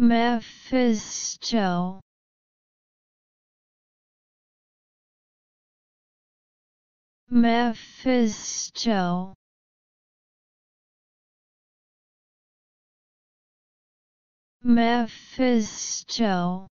Mephisto. Mephisto. Mephisto.